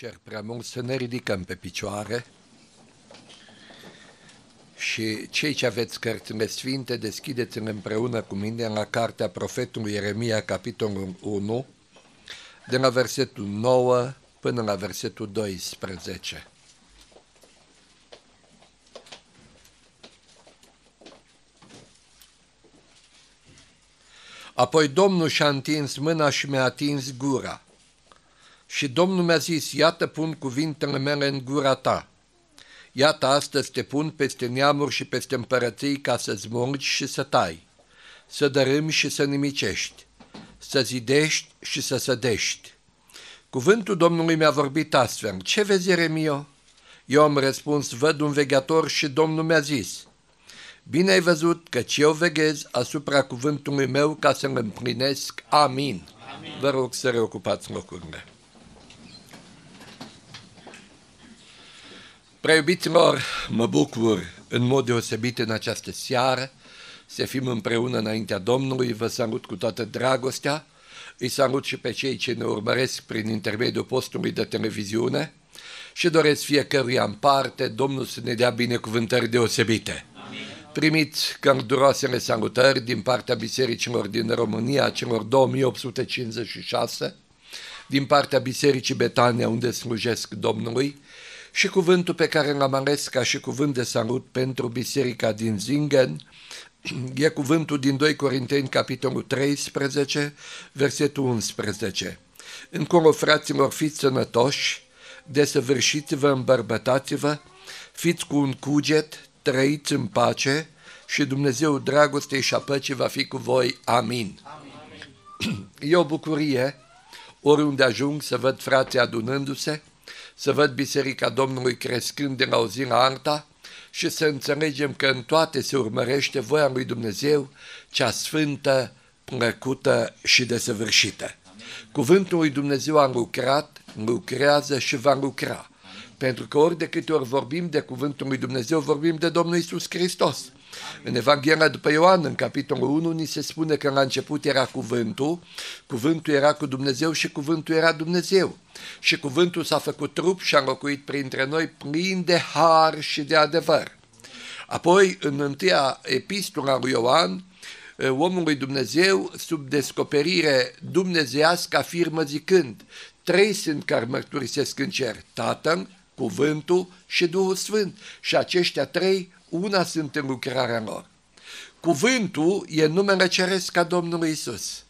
Dacă nu cer prea mult, să ne ridicăm pe picioare și cei ce aveți cărțile sfinte, deschideți împreună cu mine la cartea profetului Ieremia, capitolul 1, de la versetul 9 până la versetul 12. Apoi Domnul și-a întins mâna și mi-a atins gura. Și Domnul mi-a zis, iată pun cuvintele mele în gura ta. Iată astăzi te pun peste neamuri și peste împărății ca să zmurgi și să tai, să dărâmi și să nimicești, să zidești și să sădești. Cuvântul Domnului mi-a vorbit astfel, ce vezi, Eremio? Eu am răspuns, văd un vegător și Domnul mi-a zis, Bine ai văzut că eu veghez asupra cuvântului meu ca să-l împlinesc. Amin. Amin. Vă rog să reocupați locurile. Preiubiților, mă bucur în mod deosebit în această seară să fim împreună înaintea Domnului. Vă salut cu toată dragostea. Îi salut și pe cei ce ne urmăresc prin intermediul postului de televiziune și doresc fiecăruia în parte Domnul să ne dea binecuvântări deosebite. Amin. Primiți călduroasele salutări din partea bisericilor din România, celor 2856, din partea Bisericii Betania, unde slujesc Domnului, și cuvântul pe care l-am ales ca și cuvânt de salut pentru biserica din Zingen e cuvântul din 2 Corinteni, capitolul 13, versetul 11. Încolo, fraților, fiți sănătoși, desăvârșiți-vă, îmbărbătați-vă, fiți cu un cuget, trăiți în pace și Dumnezeu dragostei și a păcii va fi cu voi. Amin. Amin. E o bucurie oriunde ajung să văd frații adunându-se, să văd Biserica Domnului crescând de la o zi la alta și să înțelegem că în toate se urmărește voia lui Dumnezeu, cea sfântă, plăcută și desăvârșită. Cuvântul lui Dumnezeu a lucrat, lucrează și va lucra. Pentru că ori de câte ori vorbim de cuvântul lui Dumnezeu, vorbim de Domnul Isus Hristos. În Evanghelia după Ioan, în capitolul 1, ni se spune că la început era cuvântul, cuvântul era cu Dumnezeu și cuvântul era Dumnezeu. Și cuvântul s-a făcut trup și a locuit printre noi plin de har și de adevăr. Apoi, în întâia epistola lui Ioan, omul lui Dumnezeu, sub descoperire dumnezeiască, afirmă zicând, trei sunt care mărturisesc în cer, Tatăl, Cuvântul și Duhul Sfânt. Și aceștia trei una sunt în lucrarea lor. Cuvântul e numele ceresc ca Domnului Isus.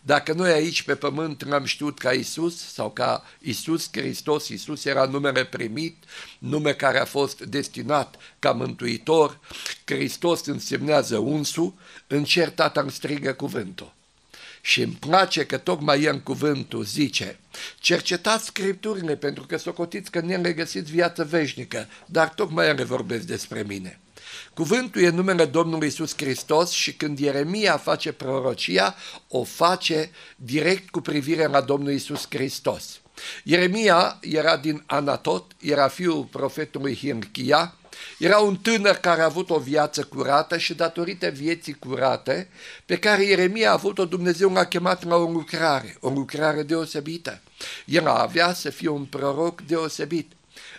Dacă noi aici pe pământ n-am știut ca Isus sau ca Isus Hristos, Isus era numele primit, nume care a fost destinat ca mântuitor, Hristos însemnează unsul, în cer tata îmi strigă cuvântul. Și îmi place că tocmai în cuvântul zice, cercetați scripturile pentru că socotiți că ne găsiți viață veșnică, dar tocmai ele vorbesc despre mine. Cuvântul e numele Domnului Isus Hristos și când Ieremia face prorocia, o face direct cu privire la Domnul Isus Hristos. Ieremia era din Anatot, era fiul profetului Hirchia, era un tânăr care a avut o viață curată și datorită vieții curate, pe care Ieremia a avut-o, Dumnezeu l-a chemat la o lucrare, o lucrare deosebită. El avea să fie un proroc deosebit.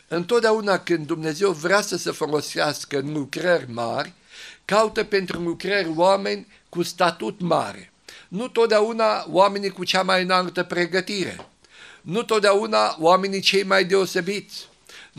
Întotdeauna când Dumnezeu vrea să se folosească în lucrări mari, caută pentru lucrări oameni cu statut mare. Nu totdeauna oamenii cu cea mai înaltă pregătire. Nu totdeauna oamenii cei mai deosebiți.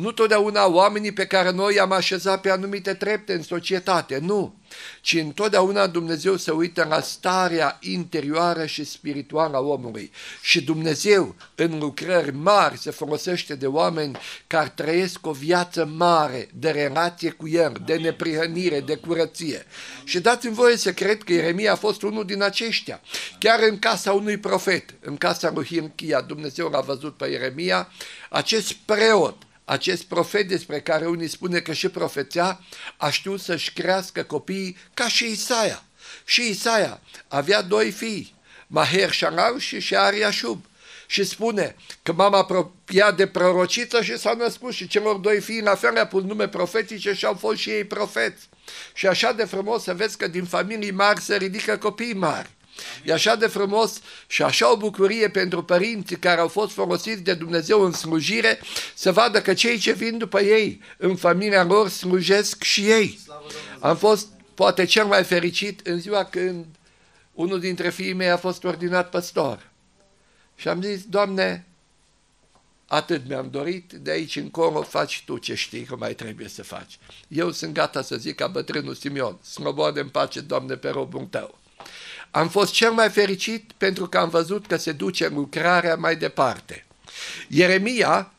Nu totdeauna oamenii pe care noi i-am așezat pe anumite trepte în societate, nu, ci întotdeauna Dumnezeu se uită la starea interioară și spirituală a omului. Și Dumnezeu în lucrări mari se folosește de oameni care trăiesc o viață mare de relație cu El, de neprihănire, de curăție. Și dați-mi voie să cred că Ieremia a fost unul din aceștia. Chiar în casa unui profet, în casa lui Hirchia, Dumnezeu l-a văzut pe Ieremia, acest preot, acest profet despre care unii spune că și profețea a știut să-și crească copiii ca și Isaia. Și Isaia avea doi fii, Maher Shalal și Shear Yashub. Și spune că m-am apropiat de prorociță și s-a născut și celor doi fii la fel a pus nume profetice și au fost și ei profeți. Și așa de frumos să vezi că din familii mari se ridică copii mari. E așa de frumos și așa o bucurie pentru părinții care au fost folosiți de Dumnezeu în slujire să vadă că cei ce vin după ei în familia lor slujesc și ei. Am fost poate cel mai fericit în ziua când unul dintre fiii mei a fost ordinat păstor. Și am zis, Doamne, atât mi-am dorit, de aici încolo faci tu ce știi că mai trebuie să faci. Eu sunt gata să zic ca bătrânul Simeon, slobodă în pace, Doamne, pe robul tău. Am fost cel mai fericit pentru că am văzut că se duce lucrarea mai departe. Ieremia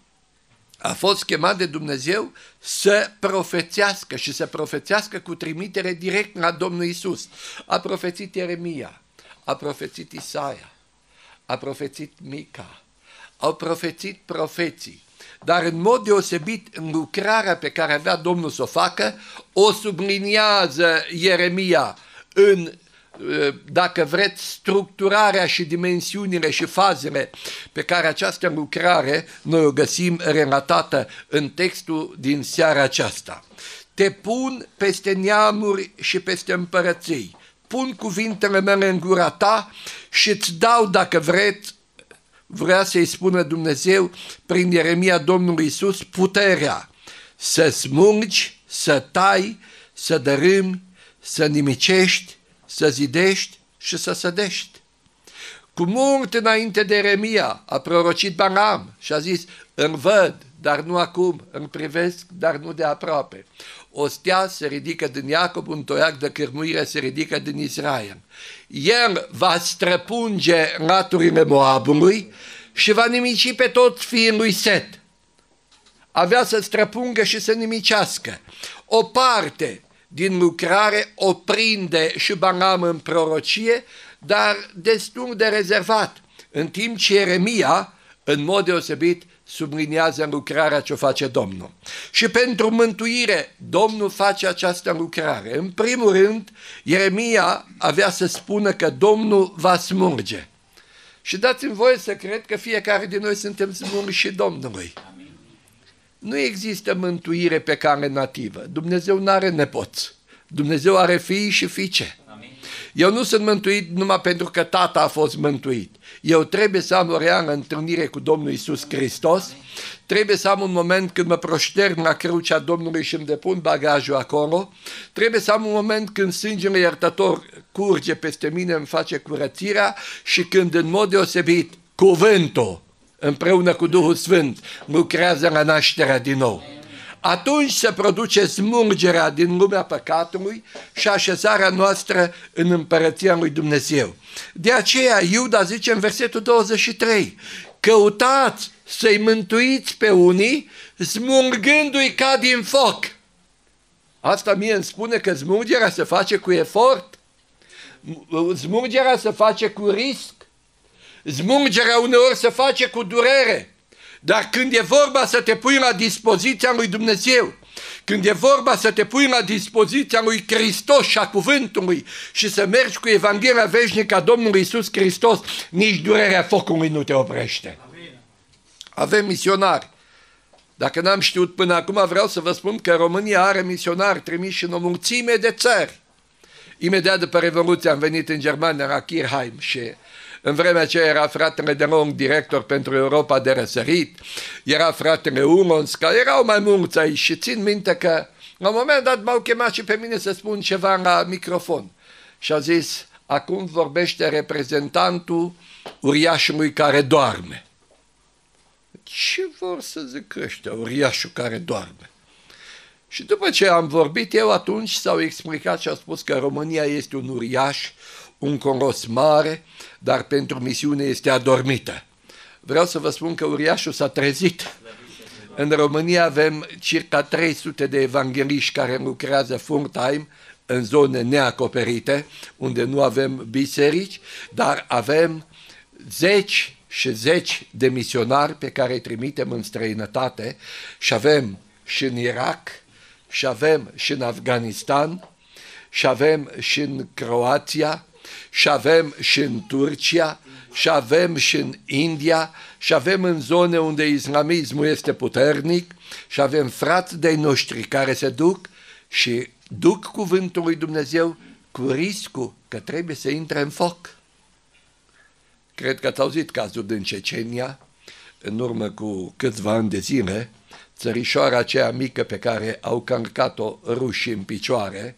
a fost chemat de Dumnezeu să profețească și să profețească cu trimitere direct la Domnul Isus. A profețit Ieremia, a profețit Isaia, a profețit Mica, au profețit profeții. Dar în mod deosebit, în lucrarea pe care avea Domnul să o facă, o subliniază Ieremia în Eh, dacă vreți, structurarea și dimensiunile și fazele pe care această lucrare noi o găsim relatată în textul din seara aceasta. Te pun peste neamuri și peste împărății, pun cuvintele mele în gura ta și îți dau, dacă vreți, vrea să-i spună Dumnezeu prin Ieremia Domnului Isus puterea să smulgi, să tai, să dărâmi, să nimicești, să zidești și să sădești. Cu mult înainte de Eremia a prorocit Balaam și a zis, îmi văd, dar nu acum, îmi privesc, dar nu de aproape. O stea se ridică din Iacob, un toiac de cârmuire se ridică din Israel. El va străpunge laturile Moabului și va nimici pe tot fiul lui Set. Avea să străpungă și să nimicească. O parte din lucrare o prinde și Balaam în prorocie, dar destul de rezervat, în timp ce Ieremia, în mod deosebit, subliniază lucrarea ce o face Domnul. Și pentru mântuire, Domnul face această lucrare. În primul rând, Ieremia avea să spună că Domnul va smurge. Și dați-mi voie să cred că fiecare din noi suntem smurgi și Domnului. Nu există mântuire pe care nativă. Dumnezeu nu are nepoți. Dumnezeu are fii și fiice. Eu nu sunt mântuit numai pentru că tata a fost mântuit. Eu trebuie să am o reală întâlnire cu Domnul Isus Hristos, trebuie să am un moment când mă proștern la crucea Domnului și îmi depun bagajul acolo, trebuie să am un moment când sângele iertător curge peste mine, îmi face curățirea și când în mod deosebit cuvântul împreună cu Duhul Sfânt, lucrează la nașterea din nou. Atunci se produce smurgerea din lumea păcatului și așezarea noastră în împărăția lui Dumnezeu. De aceea Iuda zice în versetul 23, căutați să-i mântuiți pe unii, smurgându-i ca din foc. Asta mie îmi spune că smurgerea se face cu efort, smurgerea se face cu risc, Zmungerea uneori se face cu durere, dar când e vorba să te pui la dispoziția lui Dumnezeu, când e vorba să te pui la dispoziția lui Hristos și a cuvântului și să mergi cu Evanghelia veșnică a Domnului Isus Hristos, nici durerea focului nu te oprește. Avem misionari. Dacă n-am știut până acum, vreau să vă spun că România are misionari trimiși în o mulțime de țări. Imediat după Revoluție am venit în Germania, la Kirchheim și în vremea aceea era fratele de Long, director pentru Europa de răsărit, era fratele Umonska, erau mai mulți aici și țin minte că la un moment dat m-au chemat și pe mine să spun ceva la microfon. Și a zis, acum vorbește reprezentantul uriașului care doarme. Ce vor să zic ăștia, uriașul care doarme? Și după ce am vorbit eu atunci s-au explicat și au spus că România este un uriaș, un coros mare, dar pentru misiune este adormită. Vreau să vă spun că uriașul s-a trezit. În România avem circa 300 de evangeliști care lucrează full-time în zone neacoperite, unde nu avem biserici, dar avem zeci și zeci de misionari pe care îi trimitem în străinătate și avem și în Irak, și avem și în Afganistan, și avem și în Croația, și avem și în Turcia, și avem și în India, și avem în zone unde islamismul este puternic, și avem frați de noștri care se duc și duc cuvântul lui Dumnezeu cu riscul că trebuie să intre în foc. Cred că ați auzit cazul din Cecenia, în urmă cu câțiva ani de zile, țărișoara aceea mică pe care au călcat-o rușii în picioare,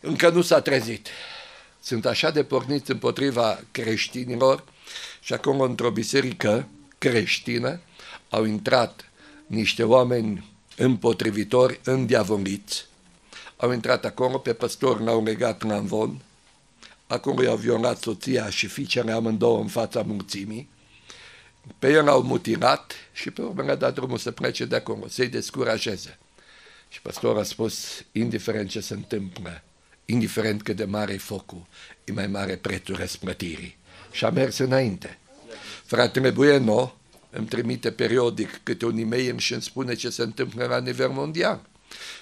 încă nu s-a trezit. Sunt așa de porniți împotriva creștinilor și acum într-o biserică creștină au intrat niște oameni împotrivitori, îndiavoliți, au intrat acolo, pe păstor l-au legat în amvon, acolo i-au violat soția și fiicele amândouă în fața mulțimii, pe el l-au mutilat și pe urmă le-a dat drumul să plece de acolo, să-i descurajeze. Și păstorul a spus, indiferent ce se întâmplă, indiferent cât de mare e focul, e mai mare prețul răsplătirii. Și a mers înainte. Fratele Bueno îmi trimite periodic câte un e-mail și îmi spune ce se întâmplă la nivel mondial.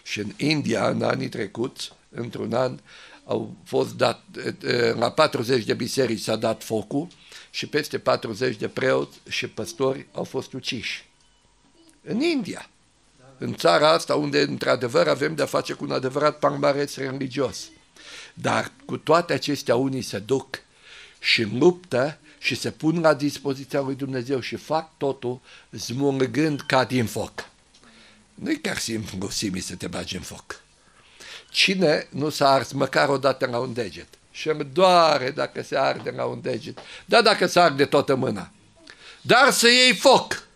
Și în India, în anii trecuți, într-un an, au fost dat, la 40 de biserici s-a dat focul și peste 40 de preoți și păstori au fost uciși. În India. În țara asta unde într-adevăr avem de-a face cu un adevărat palmareț religios. Dar cu toate acestea unii se duc și luptă și se pun la dispoziția lui Dumnezeu și fac totul smulgând ca din foc. Nu-i chiar simplu, Simi, să te bagi în foc. Cine nu s-a ars măcar o dată la un deget? Și îmi doare dacă se arde la un deget, dar dacă se arde toată mâna. Dar să iei foc.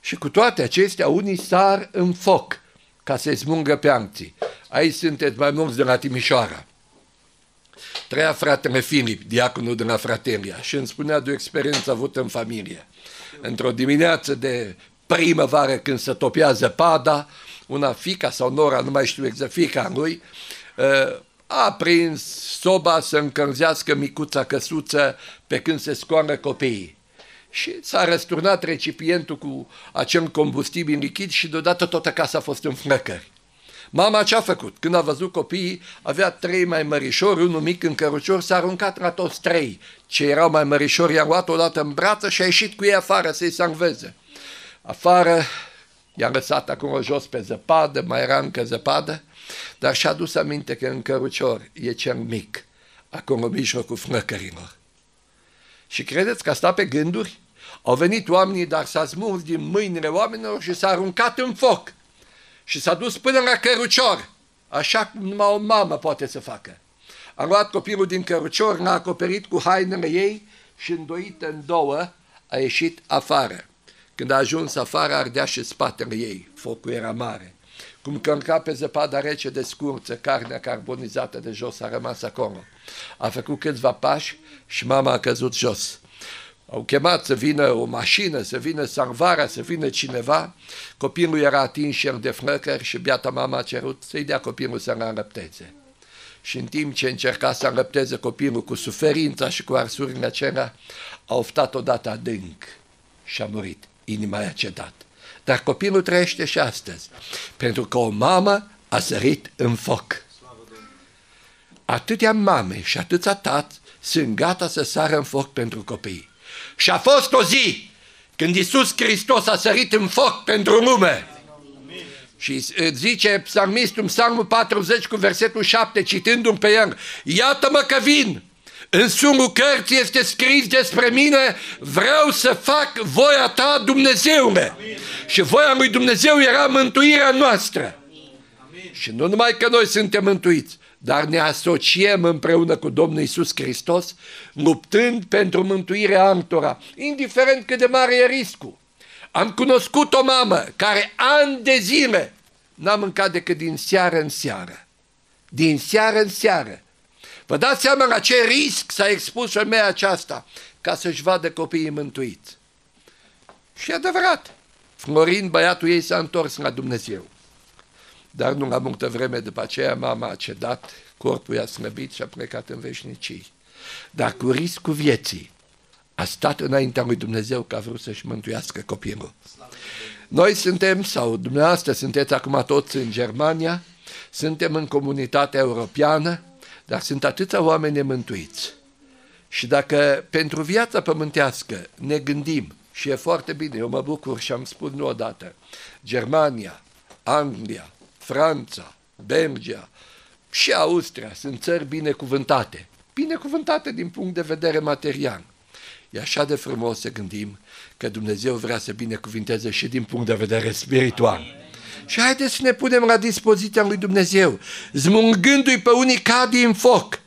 Și cu toate acestea, unii sar în foc ca să-i smungă pe alții. Aici sunteți mai mulți de la Timișoara. Trăia fratele Filip, diaconul de la Fratelia, și îmi spunea de o experiență avută în familie. Într-o dimineață de primăvară, când se topea zăpada, una fica sau nora, nu mai știu exact, fica lui, ă, a prins soba să încălzească micuța căsuță pe când se scoară copiii. Și s-a răsturnat recipientul cu acel combustibil lichid și deodată toată casa a fost în flăcări. Mama ce a făcut? Când a văzut copiii, avea trei mai mărișori, unul mic în cărucior, s-a aruncat la toți trei. Ce erau mai mărișori i-a luat odată în brață și a ieșit cu ei afară să-i salveze. Afară i-a lăsat acolo jos pe zăpadă, mai era încă zăpadă, dar și-a dus aminte că în cărucior e cel mic, acolo în mijlocul flăcărilor. Și credeți că a stat pe gânduri? Au venit oamenii, dar s-a smuls din mâinile oamenilor și s-a aruncat în foc și s-a dus până la cărucior, așa cum numai o mamă poate să facă. A luat copilul din cărucior, l-a acoperit cu hainele ei și îndoită în două a ieșit afară. Când a ajuns afară, ardea și spatele ei, focul era mare. Cum călca pe zăpada rece de scurță, carnea carbonizată de jos a rămas acolo. A făcut câțiva pași și mama a căzut jos. Au chemat să vină o mașină, să vină salvarea, să vină cineva. Copilul era atins și el de flăcări și biata mama a cerut să-i dea copilul să-l înrăpteze. Și în timp ce încerca să înrăpteze copilul cu suferința și cu arsurile acelea, a oftat odată adânc și a murit. Inima i-a cedat. Dar copilul trăiește și astăzi, pentru că o mamă a sărit în foc. Atâtea mame și atâția tați sunt gata să sară în foc pentru copii. Și a fost o zi când Iisus Hristos a sărit în foc pentru lume. Și zice psalmistul în psalmul 40 cu versetul 7, citându-mi pe el, Iată-mă că vin, în sumul cărții este scris despre mine, vreau să fac voia ta, Dumnezeule. Amin. Și voia lui Dumnezeu era mântuirea noastră. Amin. Și nu numai că noi suntem mântuiți, dar ne asociem împreună cu Domnul Isus Hristos, luptând pentru mântuirea altora, indiferent cât de mare e riscul. Am cunoscut o mamă care ani de zile n-a mâncat decât din seară în seară. Din seară în seară. Vă dați seama la ce risc s-a expus femeia aceasta ca să-și vadă copiii mântuiți. Și adevărat, Florin, băiatul ei, s-a întors la Dumnezeu. Dar nu la multă vreme după aceea mama a cedat, corpul i-a slăbit și a plecat în veșnicii. Dar cu riscul vieții a stat înaintea lui Dumnezeu că a vrut să-și mântuiască copilul. Noi suntem, sau dumneavoastră sunteți acum toți în Germania, suntem în comunitatea europeană, dar sunt atâția oameni nemântuiți. Și dacă pentru viața pământească ne gândim, și e foarte bine, eu mă bucur și am spus nu odată, Germania, Anglia, Franța, Belgia și Austria sunt țări binecuvântate. binecuvântate din punct de vedere material. E așa de frumos să gândim că Dumnezeu vrea să binecuvinteze și din punct de vedere spiritual. Și haideți să ne punem la dispoziția lui Dumnezeu, zmungându-i pe unii ca din foc.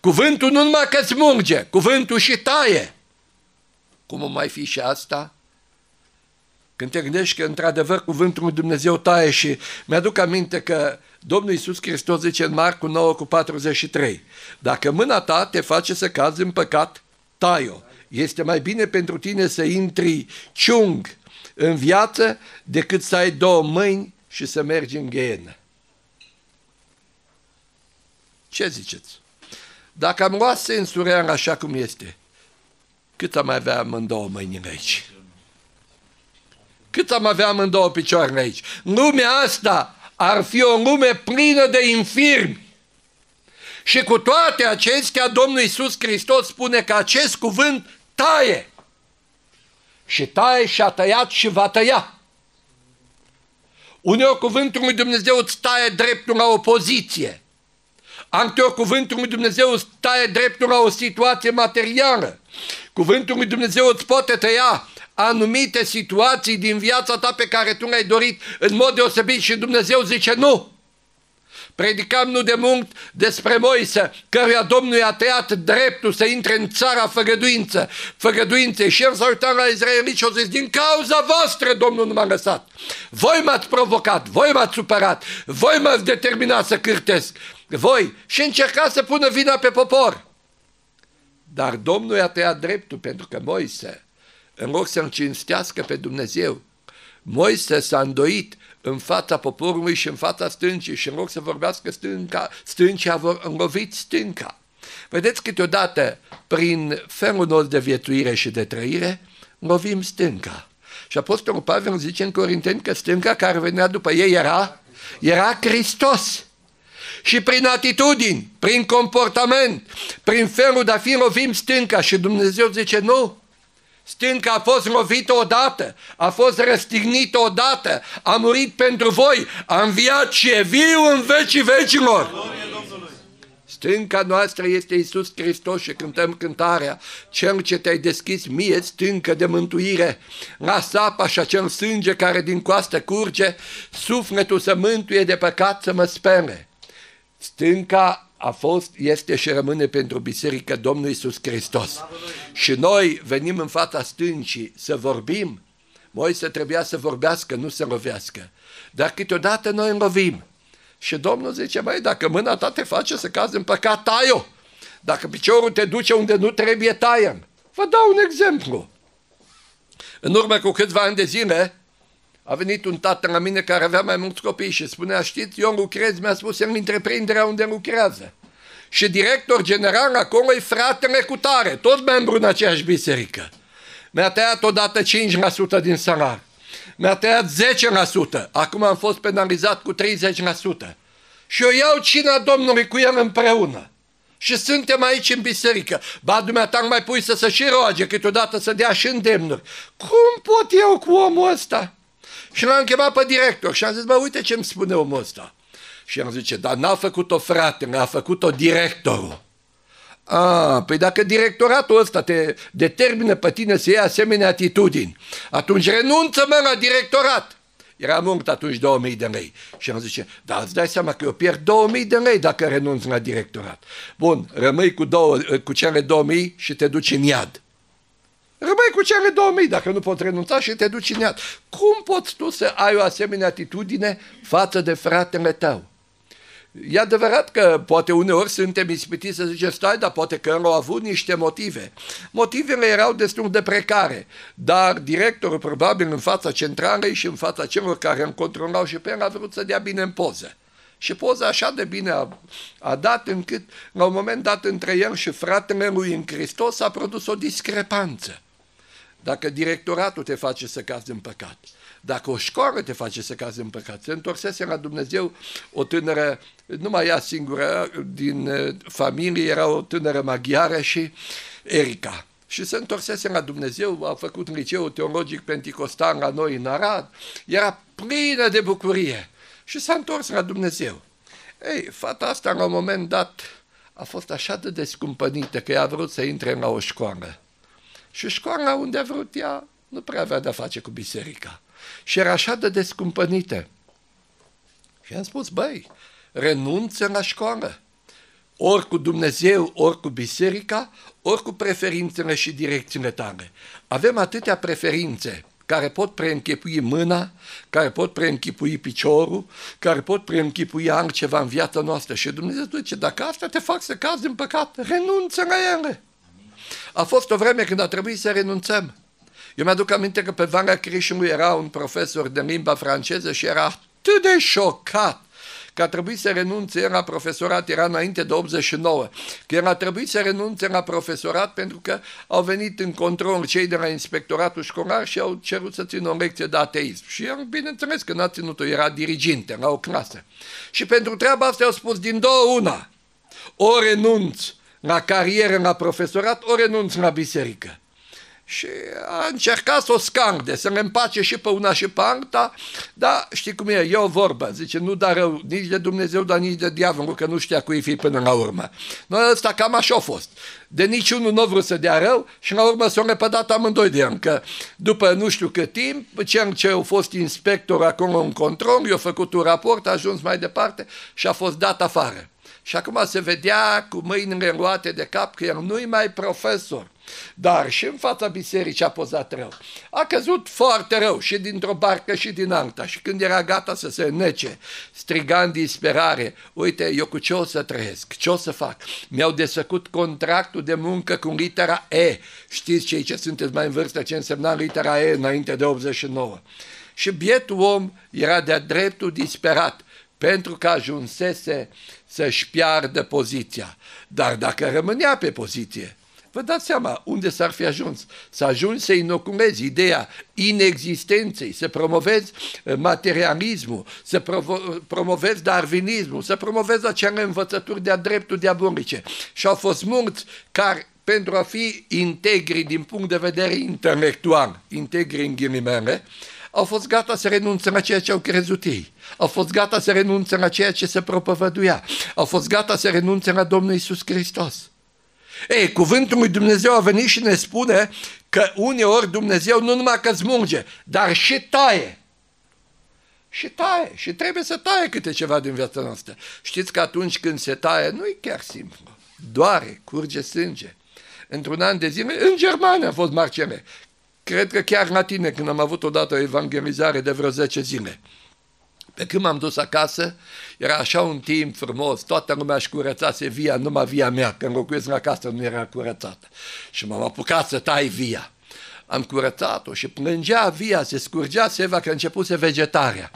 Cuvântul nu numai că smurge, cuvântul și taie. Cum o mai fi și asta? Când te gândești că într-adevăr cuvântul lui Dumnezeu taie și mi-aduc aminte că Domnul Iisus Hristos zice în Marcu 9 cu 43, dacă mâna ta te face să cazi în păcat, tai-o. Este mai bine pentru tine să intri ciung în viață decât să ai două mâini și să mergi în ghenă. Ce ziceți? Dacă am luat sensurean așa cum este, cât am avea amândouă mâini aici? Cât am avea amândouă picioare aici? Lumea asta ar fi o lume plină de infirmi. Și cu toate acestea, Domnul Iisus Hristos spune că acest cuvânt taie. Și taie și a tăiat și va tăia. Uneori cuvântul lui Dumnezeu îți taie dreptul la opoziție. Alteori cuvântul lui Dumnezeu îți taie dreptul la o situație materială. Cuvântul lui Dumnezeu îți poate tăia anumite situații din viața ta pe care tu le-ai dorit în mod deosebit și Dumnezeu zice nu. Predicam nu de mult despre Moise, căruia Domnul i-a tăiat dreptul să intre în țara făgăduință, făgăduințe și el s-a uitat la izraeliți și a zis, din cauza voastră Domnul nu m-a lăsat. Voi m-ați provocat, voi m-ați supărat, voi m-ați determinat să cârtesc, voi și încercați să pună vina pe popor. Dar Domnul i-a tăiat dreptul pentru că Moise, în loc să-L cinstească pe Dumnezeu, Moise s-a îndoit în fața poporului și în fața stâncii și în loc să vorbească stânca, stâncii a înlovit stânca. Vedeți, câteodată, prin felul nostru de viețuire și de trăire, lovim stânca. Și Apostolul Pavel zice în Corinteni că stânca care venea după ei era, era Hristos. Și prin atitudini, prin comportament, prin felul de a fi lovim stânca și Dumnezeu zice nu, Stânca a fost lovită odată, a fost răstignită odată, a murit pentru voi, a înviat și e viu în vecii vecilor. Stânca noastră este Isus Hristos și cântăm cântarea, cel ce te-ai deschis mie stâncă de mântuire, lasă apa și acel sânge care din coastă curge, sufletul să mântuie de păcat să mă spere. Stânca a fost, este și rămâne pentru Biserică Domnul Iisus Hristos. Și noi venim în fața stâncii să vorbim, Moise trebuia să vorbească, nu să lovească. Dar câteodată noi înlovim. Și Domnul zice, mai dacă mâna ta te face să cazi în păcat, tai-o. Dacă piciorul te duce unde nu trebuie, taie Vă dau un exemplu. În urmă cu câțiva ani de zile, a venit un tată la mine care avea mai mulți copii și spunea, știți, eu lucrez, mi-a spus, în întreprinderea unde lucrează. Și director general acolo e fratele cu tare, tot membru în aceeași biserică. Mi-a tăiat odată 5% din salar. Mi-a tăiat 10%. Acum am fost penalizat cu 30%. Și eu iau cina Domnului cu el împreună. Și suntem aici în biserică. Ba, dumneata mai pui să se și roage câteodată să dea și îndemnuri. Cum pot eu cu omul ăsta? Și l-am chemat pe director și am zis, bă, uite ce îmi spune omul ăsta. Și am zice, dar n-a făcut-o frate, a făcut-o directorul. A, păi dacă directoratul ăsta te determină pe tine să iei asemenea atitudini, atunci renunță mă la directorat. Era mult atunci 2000 de lei. Și am zice, dar îți dai seama că eu pierd 2000 de lei dacă renunț la directorat. Bun, rămâi cu, două, cu cele 2000 și te duci în iad. Rămâi cu cele 2000 dacă nu poți renunța și te duci în iad. Cum poți tu să ai o asemenea atitudine față de fratele tău? E adevărat că poate uneori suntem ispitiți să zicem, stai, dar poate că au avut niște motive. Motivele erau destul de precare, dar directorul probabil în fața centralei și în fața celor care îl controlau și pe el a vrut să dea bine în poză. Și poza așa de bine a, a dat încât la un moment dat între el și fratele lui în Hristos a produs o discrepanță. Dacă directoratul te face să cazi în păcat, dacă o școală te face să cazi în păcat, se întorsese la Dumnezeu o tânără, numai ea singură din eh, familie, era o tânără maghiară și Erica. Și se întorsese la Dumnezeu, a făcut un liceu teologic penticostal la noi în Arad, era plină de bucurie și s-a întors la Dumnezeu. Ei, fata asta la un moment dat a fost așa de descumpănită că ea a vrut să intre la o școală. Și școala unde a vrut ea nu prea avea de-a face cu biserica. Și era așa de descumpănită. Și am spus, băi, renunță la școală. Ori cu Dumnezeu, ori cu biserica, ori cu preferințele și direcțiile tale. Avem atâtea preferințe care pot preînchipui mâna, care pot preînchipui piciorul, care pot preînchipui altceva în viața noastră. Și Dumnezeu zice, dacă asta te fac să cazi în păcat, renunță la ele. A fost o vreme când a trebuit să renunțăm. Eu mi-aduc aminte că pe Valea Crișului era un profesor de limba franceză și era atât de șocat că a trebuit să renunțe la profesorat, era înainte de 89, că el a trebuit să renunțe la profesorat pentru că au venit în control cei de la inspectoratul școlar și au cerut să țină o lecție de ateism. Și el, bineînțeles că n-a ținut-o, era diriginte la o clasă. Și pentru treaba asta au spus din două una, o renunț la carieră la profesorat, o renunț la biserică și a încercat să o scande, să le împace și pe una și pe alta, dar știi cum e, e o vorbă, zice, nu da rău nici de Dumnezeu, dar nici de diavolul, că nu știa cui fi până la urmă. Noi ăsta cam așa a fost. De niciunul nu a vrut să dea rău și la urmă s-au repădat amândoi de el, că după nu știu cât timp, cel ce a fost inspector acolo în control, i-a făcut un raport, a ajuns mai departe și a fost dat afară. Și acum se vedea cu mâinile luate de cap că el nu-i mai profesor dar și în fața bisericii a pozat rău. A căzut foarte rău și dintr-o barcă și din alta și când era gata să se nece, striga în disperare, uite, eu cu ce o să trăiesc, ce o să fac? Mi-au desăcut contractul de muncă cu litera E. Știți cei ce sunteți mai în vârstă ce însemna litera E înainte de 89. Și bietul om era de-a dreptul disperat pentru că ajunsese să-și piardă poziția. Dar dacă rămânea pe poziție, Vă dați seama unde s-ar fi ajuns. Să ajungi să inoculezi ideea inexistenței, să promovezi uh, materialismul, să promovezi darwinismul, să promovezi acele învățături de-a dreptul diabolice. Și au fost mulți care pentru a fi integri din punct de vedere intelectual, integri în ghilimele, au fost gata să renunțe la ceea ce au crezut ei. Au fost gata să renunțe la ceea ce se propovăduia. Au fost gata să renunțe la Domnul Isus Hristos. Ei, cuvântul lui Dumnezeu a venit și ne spune că uneori Dumnezeu nu numai că smulge, dar și taie. Și taie. Și trebuie să taie câte ceva din viața noastră. Știți că atunci când se taie, nu e chiar simplu. Doare, curge sânge. Într-un an de zile, în Germania a fost marcele. Cred că chiar la tine, când am avut odată o evangelizare de vreo 10 zile. Pe când m-am dus acasă, era așa un timp frumos, toată lumea își curățase via, numai via mea, când locuiesc la casă nu era curățată. Și m-am apucat să tai via. Am curățat-o și plângea via, se scurgea seva că începuse vegetarea.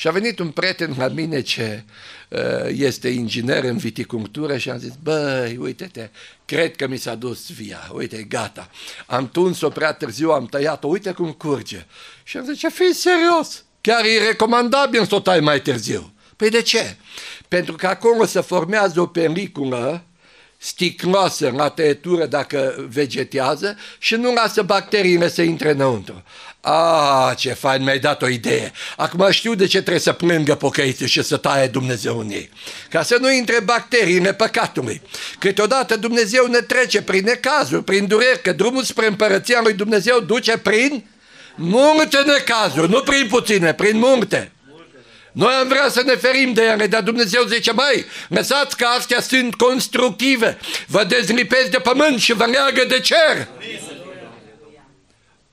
Și a venit un prieten la mine ce uh, este inginer în viticultură și am zis, băi, uite-te, cred că mi s-a dus via, uite, gata. Am tuns-o prea târziu, am tăiat-o, uite cum curge. Și am zis, fii serios, Chiar e recomandabil să o tai mai târziu. Păi de ce? Pentru că acolo se formează o peliculă sticloasă la tăietură dacă vegetează și nu lasă bacteriile să intre înăuntru. Ah, ce fain, mi-ai dat o idee. Acum știu de ce trebuie să plângă pocăiții și să taie Dumnezeu în ei. Ca să nu intre bacteriile păcatului. Câteodată Dumnezeu ne trece prin necazuri, prin dureri, că drumul spre împărăția lui Dumnezeu duce prin Multe necazuri, nu prin puține, prin multe. Noi am vrea să ne ferim de ele, dar Dumnezeu zice, mai, lăsați că astea sunt constructive, vă dezlipesc de pământ și vă leagă de cer.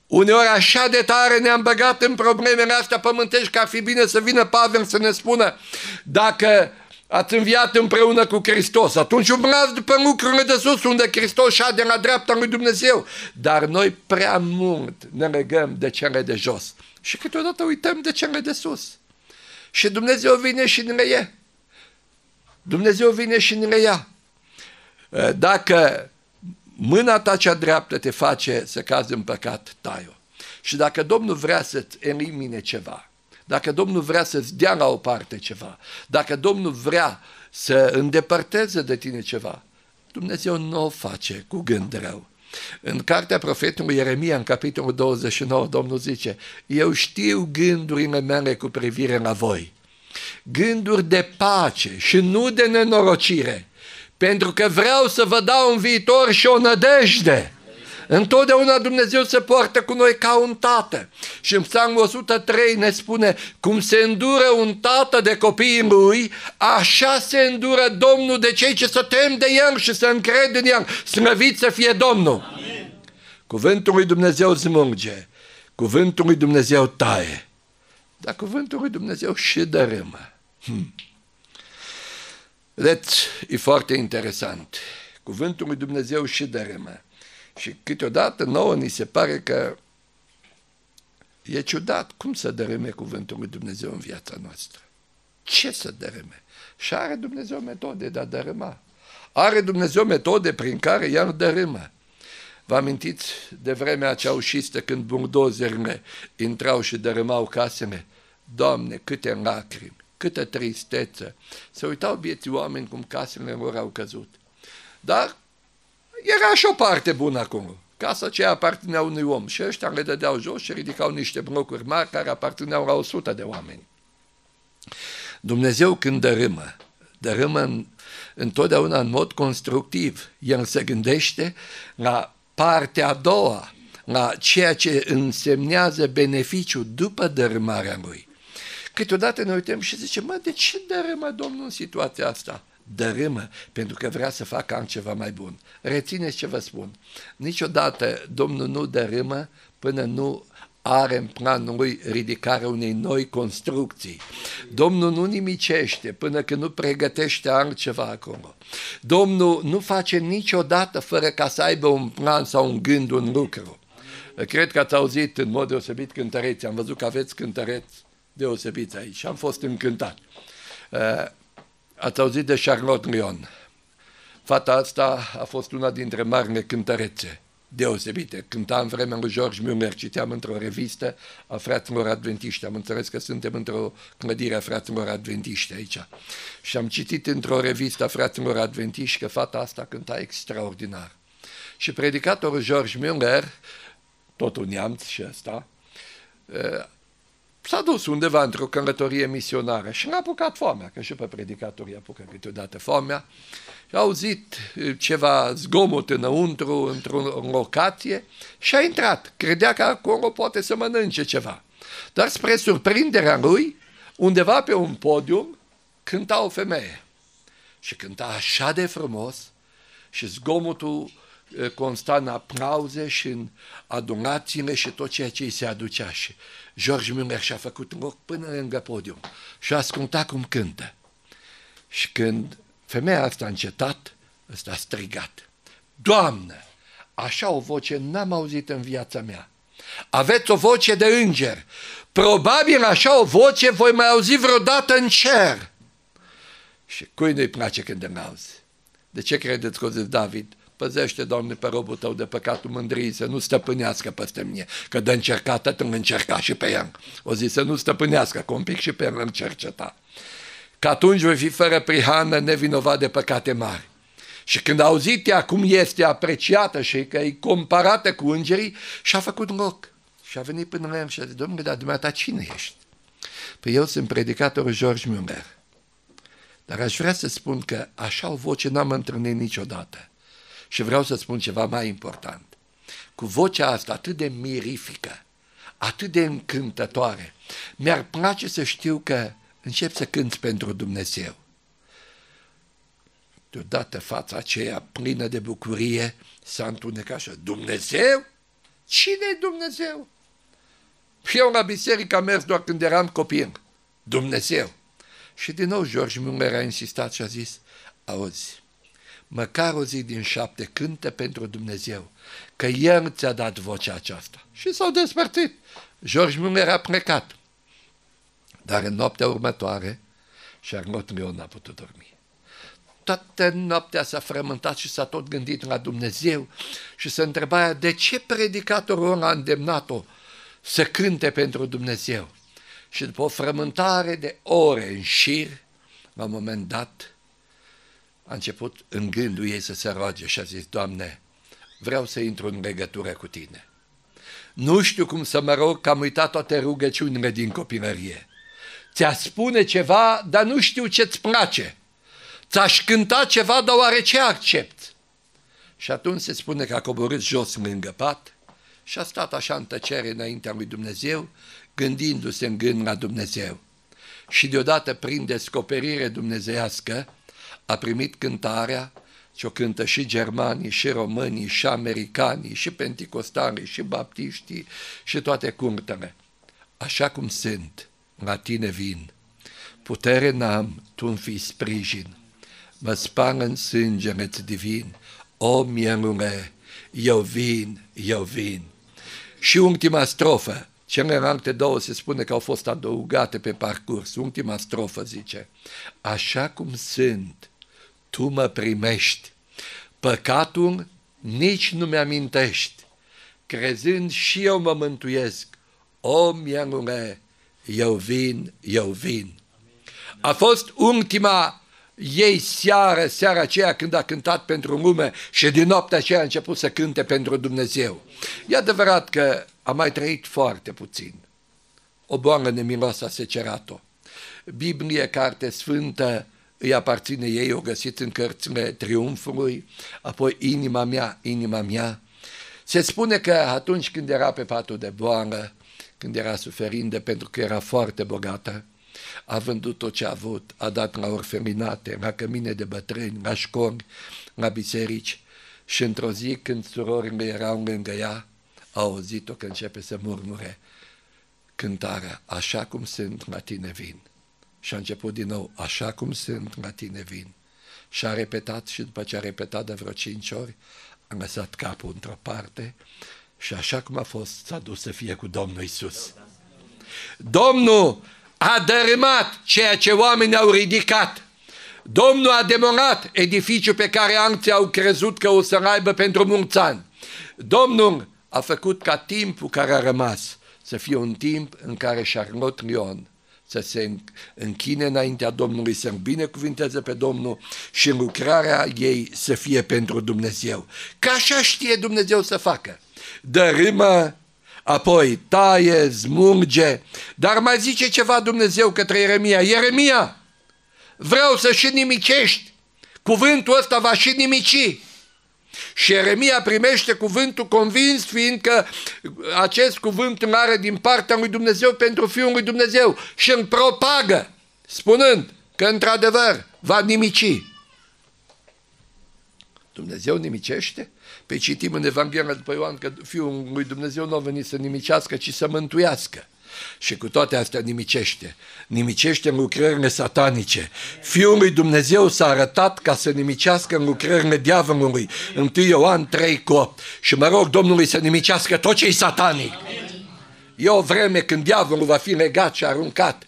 Uneori așa de tare ne-am băgat în problemele astea pământești că ar fi bine să vină Pavel să ne spună dacă ați înviat împreună cu Hristos. Atunci umblați după lucrurile de sus, unde Hristos de la dreapta lui Dumnezeu. Dar noi prea mult ne legăm de cele de jos. Și câteodată uităm de cele de sus. Și Dumnezeu vine și ne le ia. Dumnezeu vine și ne le ia. Dacă mâna ta cea dreaptă te face să cazi în păcat, tai-o. Și dacă Domnul vrea să-ți elimine ceva, dacă Domnul vrea să-ți dea la o parte ceva, dacă Domnul vrea să îndepărteze de tine ceva, Dumnezeu nu o face cu gând rău. În cartea profetului Ieremia, în capitolul 29, Domnul zice, eu știu gândurile mele cu privire la voi, gânduri de pace și nu de nenorocire, pentru că vreau să vă dau un viitor și o nădejde. Întotdeauna Dumnezeu se poartă cu noi ca un tată. Și în Psalmul 103 ne spune, cum se îndură un tată de copiii lui, așa se îndură Domnul de cei ce se tem de el și se încred în el. Slăvit să fie Domnul! Amin. Cuvântul lui Dumnezeu smulge, cuvântul lui Dumnezeu taie, dar cuvântul lui Dumnezeu și dărâmă. Hmm. Vedeți, e foarte interesant. Cuvântul lui Dumnezeu și dărâmă. Și câteodată nouă ni se pare că e ciudat cum să dărâme cuvântul lui Dumnezeu în viața noastră. Ce să dărâme? Și are Dumnezeu metode de a dărâma. Are Dumnezeu metode prin care ea dărâmă. Vă amintiți de vremea ceaușistă când buldozerile intrau și dărâmau casele? Doamne, câte lacrimi, câtă tristețe. Se uitau vieții oameni cum casele lor au căzut. Dar era și o parte bună acolo. Casa aceea aparținea unui om și ăștia le dădeau jos și ridicau niște blocuri mari care aparțineau la 100 de oameni. Dumnezeu când dărâmă, dărâmă în, întotdeauna în mod constructiv. El se gândește la partea a doua, la ceea ce însemnează beneficiu după dărâmarea lui. Câteodată ne uităm și zicem, mă, de ce dărâmă Domnul în situația asta? Dărâmă pentru că vrea să facă ceva mai bun. Rețineți ce vă spun. Niciodată Domnul nu dărâmă până nu are în planul lui ridicarea unei noi construcții. Domnul nu nimicește până când nu pregătește altceva acolo. Domnul nu face niciodată fără ca să aibă un plan sau un gând, un lucru. Cred că ați auzit în mod deosebit cântăreți. Am văzut că aveți cântăreți deosebiți aici și am fost încântat. Ați auzit de Charlotte Lyon. Fata asta a fost una dintre marile cântărețe deosebite. Cânta în vremea lui George Müller, citeam într-o revistă a fraților adventiști. Am înțeles că suntem într-o clădire a fraților adventiști aici. Și am citit într-o revistă a fraților adventiști că fata asta cânta extraordinar. Și predicatorul George Müller, tot un neamț și ăsta, s-a dus undeva într-o călătorie misionară și n-a apucat foamea, că și pe predicatorii apucă câteodată foamea, și a auzit ceva zgomot înăuntru, într-o locație și a intrat. Credea că acolo poate să mănânce ceva. Dar spre surprinderea lui, undeva pe un podium, cânta o femeie. Și cânta așa de frumos și zgomotul consta în aplauze și în adunațiile și tot ceea ce îi se aducea. Și George Müller și-a făcut un loc până lângă podium și a ascultat cum cântă. Și când femeia asta a încetat, ăsta a strigat. Doamnă, așa o voce n-am auzit în viața mea. Aveți o voce de înger. Probabil așa o voce voi mai auzi vreodată în cer. Și cui nu-i place când îmi auzi? De ce credeți că o zis David? Păzește, Doamne, pe robul tău de păcatul mândriei, să nu stăpânească peste mine, că de încercat atât îl încerca și pe el. O zi să nu stăpânească, că un pic și pe el îl cerceta. Că atunci voi fi fără prihană, nevinovat de păcate mari. Și când a auzit ea cum este apreciată și că e comparată cu îngerii, și-a făcut loc. Și a venit până la el și a zis, domnule, dar dumneata cine ești? Păi eu sunt predicatorul George Müller. Dar aș vrea să spun că așa o voce n-am întâlnit niciodată. Și vreau să spun ceva mai important. Cu vocea asta atât de mirifică, atât de încântătoare, mi-ar place să știu că încep să cânt pentru Dumnezeu. Deodată fața aceea plină de bucurie s-a întunecat și Dumnezeu? Cine e Dumnezeu? Eu la biserică am mers doar când eram copil. Dumnezeu. Și din nou George Munger a insistat și a zis, auzi, măcar o zi din șapte cântă pentru Dumnezeu, că El ți-a dat vocea aceasta. Și s-au despărțit. George Muller a plecat. Dar în noaptea următoare, Charlotte Leon n-a putut dormi. Toată noaptea s-a frământat și s-a tot gândit la Dumnezeu și se întreba de ce predicatorul a îndemnat-o să cânte pentru Dumnezeu. Și după o frământare de ore în șir, la un moment dat, a început în gândul ei să se roage și a zis, Doamne, vreau să intru în legătură cu Tine. Nu știu cum să mă rog, că am uitat toate rugăciunile din copilărie. Ți-a spune ceva, dar nu știu ce-ți place. ți-aș cânta ceva, dar oare ce accept? Și atunci se spune că a coborât jos lângă pat și a stat așa în tăcere înaintea lui Dumnezeu, gândindu-se în gând la Dumnezeu. Și deodată, prin descoperire dumnezeiască, a primit cântarea și o cântă și germanii, și românii, și americanii, și penticostanii, și baptiștii, și toate curtele. Așa cum sunt, la tine vin. Putere n-am, tu fi sprijin. Mă spang în sângele divin. O, mielule, eu vin, eu vin. Și ultima strofă, celelalte două se spune că au fost adăugate pe parcurs. Ultima strofă zice, așa cum sunt, tu mă primești. Păcatul nici nu mi-amintești. Crezând și eu mă mântuiesc. O, mielule, eu vin, eu vin. A fost ultima ei seară, seara aceea când a cântat pentru lume și din noaptea aceea a început să cânte pentru Dumnezeu. E adevărat că a mai trăit foarte puțin. O boală nemiloasă a secerat-o. Biblie, carte sfântă, îi aparține ei, o găsit în cărțile triumfului, apoi inima mea, inima mea. Se spune că atunci când era pe patul de boală, când era suferindă pentru că era foarte bogată, a vândut tot ce a avut, a dat la orfelinate, la cămine de bătrâni, la școli, la biserici și într-o zi când surorile erau lângă ea, a auzit-o că începe să murmure cântarea, așa cum sunt, la tine vin. Și a început din nou, așa cum sunt, la tine vin. Și a repetat și după ce a repetat de vreo cinci ori, a lăsat capul într-o parte și așa cum a fost, s-a dus să fie cu Domnul Isus. Domnul a dărâmat ceea ce oamenii au ridicat. Domnul a demorat edificiul pe care alții au crezut că o să-l aibă pentru mulți ani. Domnul a făcut ca timpul care a rămas să fie un timp în care Charlotte Lyon să se închine înaintea Domnului, să binecuvinteze pe Domnul și lucrarea ei să fie pentru Dumnezeu. Ca așa știe Dumnezeu să facă. Dărâmă apoi taie, smurge, dar mai zice ceva Dumnezeu către Ieremia. Ieremia, vreau să și nimicești. Cuvântul ăsta va și nimici. Și Ieremia primește cuvântul convins, fiindcă acest cuvânt îl are din partea lui Dumnezeu pentru Fiul lui Dumnezeu și îl propagă, spunând că într-adevăr va nimici. Dumnezeu nimicește? Pe citim în Evanghelia după Ioan că Fiul lui Dumnezeu nu a venit să nimicească, ci să mântuiască. Și cu toate astea nimicește. Nimicește în lucrările satanice. Fiul lui Dumnezeu s-a arătat ca să nimicească în lucrările diavolului. 1 Ioan 3 cu 8. Și mă rog Domnului să nimicească tot ce-i satanic. E o vreme când diavolul va fi legat și aruncat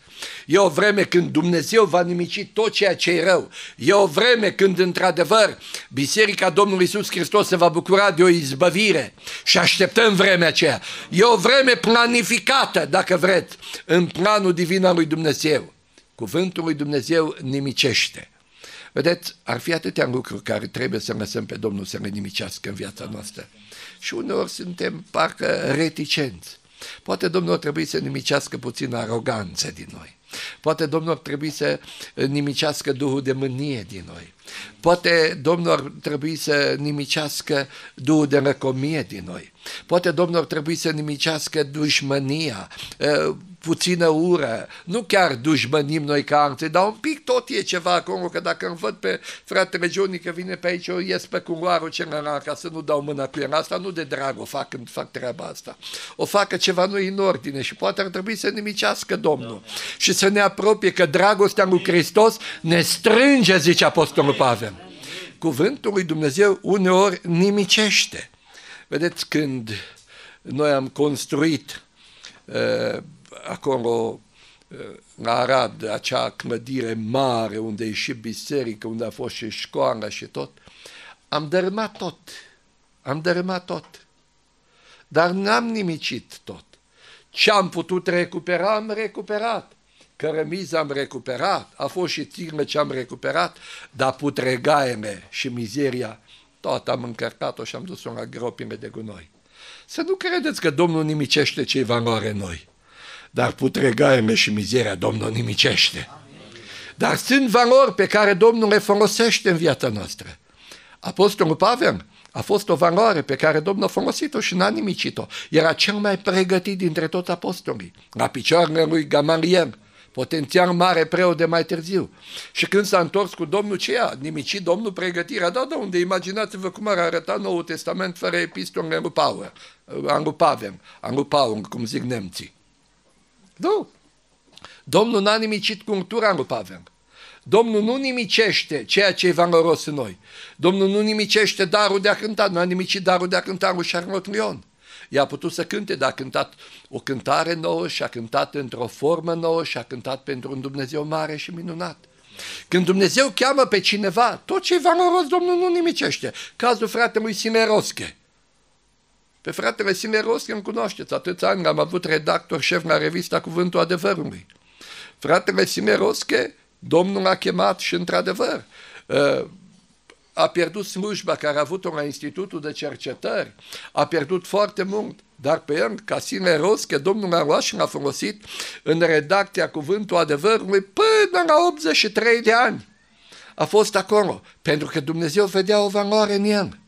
E o vreme când Dumnezeu va nimici tot ceea ce e rău. E o vreme când, într-adevăr, Biserica Domnului Isus Hristos se va bucura de o izbăvire și așteptăm vremea aceea. E o vreme planificată, dacă vreți, în planul divin al lui Dumnezeu. Cuvântul lui Dumnezeu nimicește. Vedeți, ar fi atâtea lucruri care trebuie să lăsăm pe Domnul să ne nimicească în viața noastră. Și uneori suntem parcă reticenți. Poate Domnul trebuie să nimicească puțin aroganță din noi. Poate Domnul ar trebui să nimicească Duhul de mânie din noi. Poate Domnul ar trebui să nimicească Duhul de răcomie din noi. Poate Domnul ar trebui să nimicească dușmănia, puțină ură, nu chiar dușmănim noi ca alții, dar un pic tot e ceva acolo, că dacă îmi văd pe fratele Johnny că vine pe aici, o ies pe culoarul celălalt ca să nu dau mâna cu el. Asta nu de drag o fac când fac treaba asta. O facă ceva nu în ordine și poate ar trebui să nimicească Domnul și să ne apropie că dragostea lui Hristos ne strânge, zice Apostolul Pavel. Cuvântul lui Dumnezeu uneori nimicește. Vedeți, când noi am construit uh, acolo la Arad, acea clădire mare unde e și biserică, unde a fost și școala și tot, am dărâmat tot. Am dărâmat tot. Dar n-am nimicit tot. Ce am putut recupera, am recuperat. Cărămiza am recuperat, a fost și țirmă ce am recuperat, dar putregaiele și mizeria, tot am încărcat-o și am dus-o la gropile de gunoi. Să nu credeți că Domnul nimicește ce valoare noi dar putregaiele și mizeria Domnul nimicește. Dar sunt valori pe care Domnul le folosește în viața noastră. Apostolul Pavel a fost o valoare pe care Domnul a folosit-o și n-a nimicit-o. Era cel mai pregătit dintre toți apostolii. La picioarele lui Gamaliel, potențial mare preot de mai târziu. Și când s-a întors cu Domnul, ce a nimicit Domnul pregătirea? Da, da, unde imaginați-vă cum ar arăta Noul Testament fără epistolele lui Pavel, lui Pavel, lui Paul, cum zic nemții. Nu. Domnul n-a nimicit cultura lui Pavel. Domnul nu nimicește ceea ce e valoros în noi. Domnul nu nimicește darul de a cânta, nu a nimicit darul de a cânta lui Charlotte Lyon. Ea a putut să cânte, dar a cântat o cântare nouă și a cântat într-o formă nouă și a cântat pentru un Dumnezeu mare și minunat. Când Dumnezeu cheamă pe cineva, tot ce e valoros Domnul nu nimicește. Cazul fratelui Sinerosche. Pe fratele Sinerosche îmi cunoașteți, atâția ani am avut redactor șef la revista Cuvântul Adevărului. Fratele Sinerosche Domnul a chemat și într-adevăr ă, a pierdut slujba care a avut-o la Institutul de Cercetări, a pierdut foarte mult, dar pe el, ca sine rost, că Domnul a luat și l-a folosit în redacția Cuvântul Adevărului până la 83 de ani. A fost acolo, pentru că Dumnezeu vedea o valoare în el.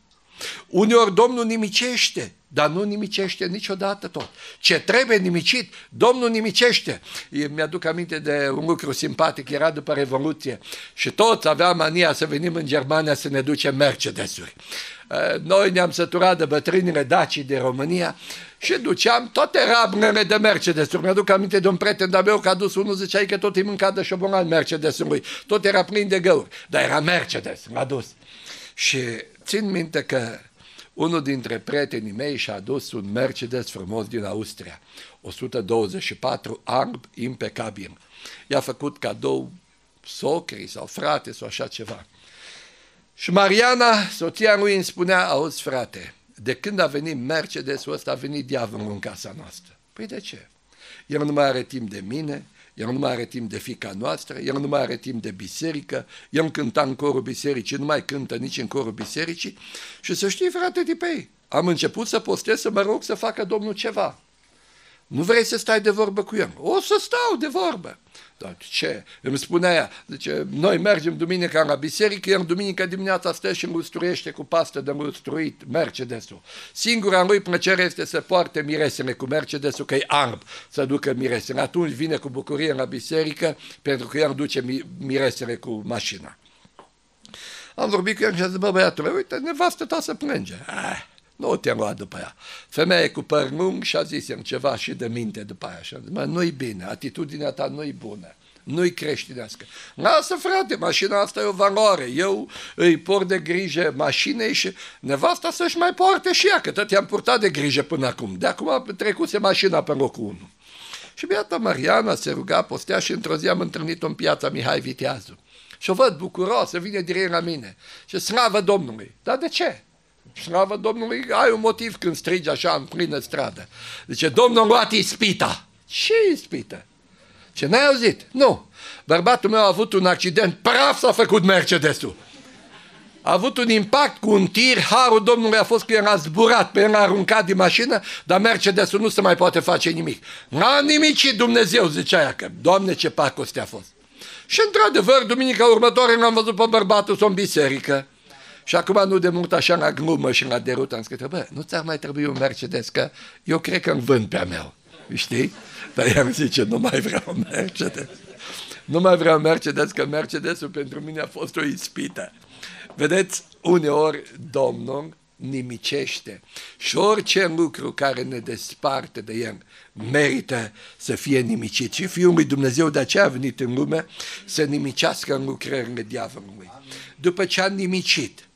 Uneori Domnul nimicește, dar nu nimicește niciodată tot. Ce trebuie nimicit, Domnul nimicește. Mi-aduc aminte de un lucru simpatic, era după Revoluție și toți aveam mania să venim în Germania să ne ducem Mercedes-uri. Noi ne-am săturat de bătrânile dacii de România și duceam toate rabrele de Mercedes-uri. Mi-aduc aminte de un prieten de meu că a dus unul, zicea că tot îi mânca de șobolan Mercedes-ului. Tot era plin de găuri, dar era Mercedes, l-a dus. Și țin minte că unul dintre prietenii mei și-a adus un Mercedes frumos din Austria, 124 alb, impecabil. I-a făcut cadou socrii sau frate sau așa ceva. Și Mariana, soția lui, îmi spunea, auzi frate, de când a venit Mercedesul ăsta, a venit diavolul în casa noastră. Păi de ce? El nu mai are timp de mine, el nu mai are timp de fica noastră, el nu mai are timp de biserică, el cânta în corul bisericii, nu mai cântă nici în corul bisericii. Și să știi, frate, de pe ei, am început să postez să mă rog să facă Domnul ceva. Nu vrei să stai de vorbă cu el? O să stau de vorbă. Dar ce? Îmi spunea ea, zice, noi mergem duminica la biserică, iar duminica dimineața stă și înlustruiește cu pastă de înlustruit Mercedesul. Singura lui plăcere este să poarte miresele cu Mercedesul, că e alb, să ducă miresele. Atunci vine cu bucurie la biserică, pentru că el duce miresele cu mașina. Am vorbit cu el și a zis, bă, băiatule, uite, nevastă ta să plânge. Ah, nu te luat după ea. Femeie cu păr lung și a zis ceva și de minte după aia. Și a zis, mă, nu-i bine, atitudinea ta nu-i bună nu-i creștinească. Lasă, frate, mașina asta e o valoare. Eu îi port de grijă mașinei și nevasta să-și mai poarte și ea, că tot i-am purtat de grijă până acum. De acum trecuse mașina pe locul 1. Și beata Mariana se ruga, postea și într-o zi am întâlnit-o în piața Mihai Viteazu. Și o văd bucuroasă, vine direct la mine. Și slavă Domnului. Dar de ce? Slavă Domnului, ai un motiv când strigi așa în plină stradă. Zice, Domnul a luat ispita. Ce ispită? Ce n-ai auzit? Nu. Bărbatul meu a avut un accident, praf s-a făcut Mercedesul. A avut un impact cu un tir, harul Domnului a fost că el a zburat, pe el a aruncat din mașină, dar Mercedesul nu se mai poate face nimic. N-a nimicit Dumnezeu, zicea ea, că Doamne ce pacoste a fost. Și într-adevăr, duminica următoare l-am văzut pe bărbatul său în biserică. Și acum nu de mult așa la glumă și la derut am scris, bă, nu ți-ar mai trebui un Mercedes, că eu cred că îmi vând pe-a meu, știi? Dar ea îmi zice, nu mai vreau un Mercedes. Nu mai vreau Mercedes, că Mercedesul pentru mine a fost o ispită. Vedeți, uneori Domnul nimicește și orice lucru care ne desparte de El merită să fie nimicit. Și Fiul lui Dumnezeu de aceea a venit în lume să nimicească în lucrările diavolului. După ce a nimicit,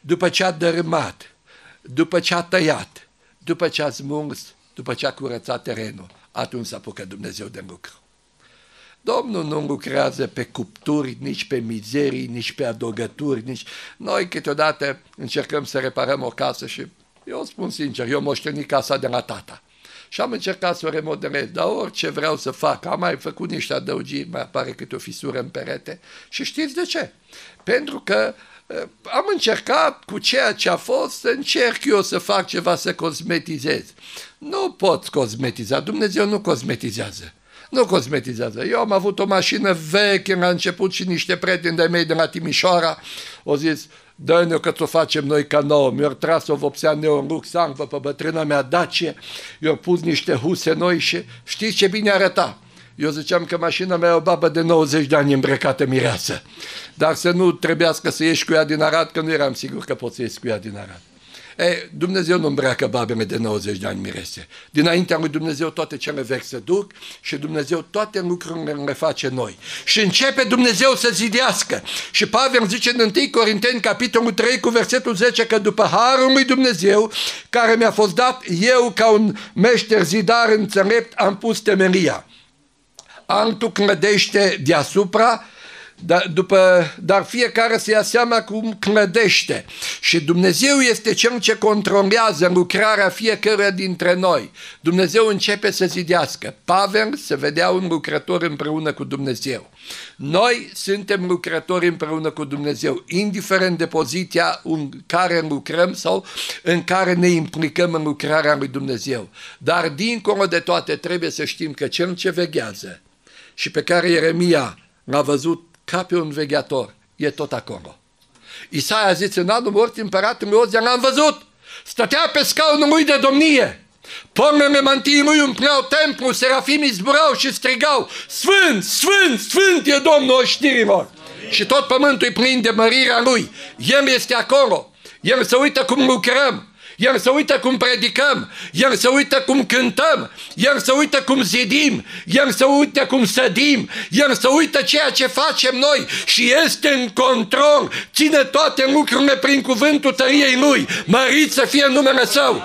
după ce a dărâmat, după ce a tăiat, după ce a smuls, după ce a curățat terenul, atunci s-a apucă Dumnezeu de lucru. Domnul nu lucrează pe cupturi, nici pe mizerii, nici pe adogături, nici... Noi câteodată încercăm să reparăm o casă și eu spun sincer, eu moștenit casa de la tata. Și am încercat să o remodelez, dar orice vreau să fac, am mai făcut niște adăugiri, mai apare câte o fisură în perete. Și știți de ce? Pentru că uh, am încercat cu ceea ce a fost să încerc eu să fac ceva să cosmetizez. Nu pot cosmetiza, Dumnezeu nu cosmetizează. Nu cosmetizează. Eu am avut o mașină veche la început și niște prieteni de mei de la Timișoara au zis, dă-ne că ți-o facem noi ca nouă. Mi-au tras o vopsea neoruxanvă pe bătrâna mea Dacie, i-au pus niște huse noi și știți ce bine arăta. Eu ziceam că mașina mea e o babă de 90 de ani îmbrăcată mireasă. Dar să nu trebuiască să ieși cu ea din Arad, că nu eram sigur că poți să ieși cu ea din Arad. E, Dumnezeu nu îmbracă babele de 90 de ani mirese. Dinaintea lui Dumnezeu toate cele vechi se duc și Dumnezeu toate lucrurile le face noi. Și începe Dumnezeu să zidească. Și Pavel zice în 1 Corinteni, capitolul 3, cu versetul 10, că după harul lui Dumnezeu, care mi-a fost dat, eu ca un meșter zidar înțelept am pus temelia. Altul clădește deasupra, dar, după, dar fiecare să ia seama cum clădește. Și Dumnezeu este cel ce controlează lucrarea fiecăruia dintre noi. Dumnezeu începe să zidească. Pavel se vedea un lucrător împreună cu Dumnezeu. Noi suntem lucrători împreună cu Dumnezeu, indiferent de poziția în care lucrăm sau în care ne implicăm în lucrarea lui Dumnezeu. Dar dincolo de toate trebuie să știm că cel ce veghează și pe care Ieremia l-a văzut ca pe un vegheator, e tot acolo. Isaia zice, în anul mort împăratului Ozia l-am văzut, stătea pe scaunul lui de domnie, Pornele mantii lui umpleau templu, serafimii zburau și strigau, Sfânt, Sfânt, Sfânt e Domnul oștirilor! Și tot pământul e plin de mărirea lui. El este acolo. El se uită cum lucrăm. El se uită cum predicăm, El se uită cum cântăm, El se uită cum zidim, El se uită cum sădim, El se uită ceea ce facem noi și este în control, ține toate lucrurile prin cuvântul tăriei Lui. Mărit să fie numele Său!